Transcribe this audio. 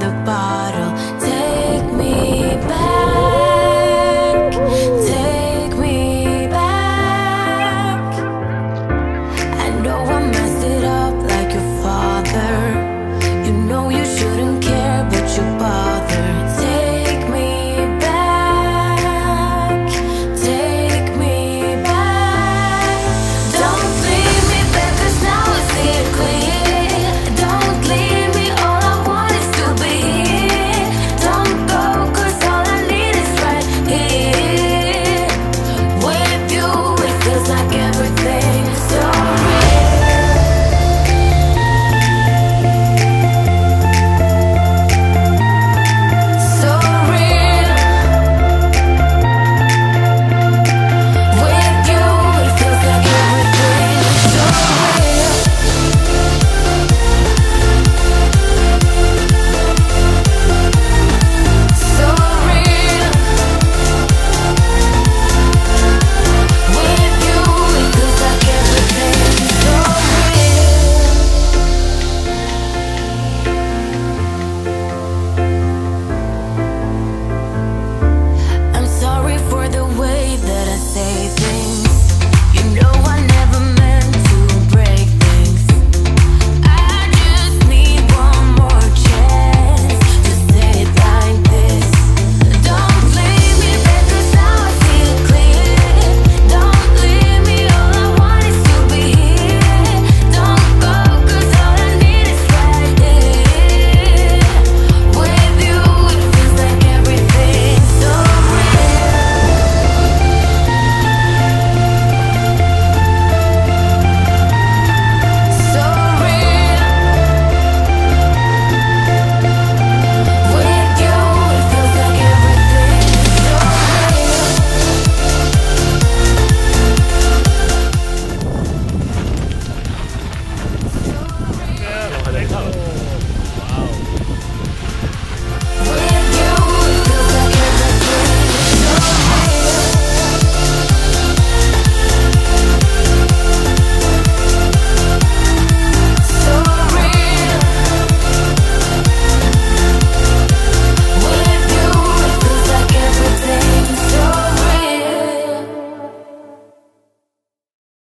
the bar.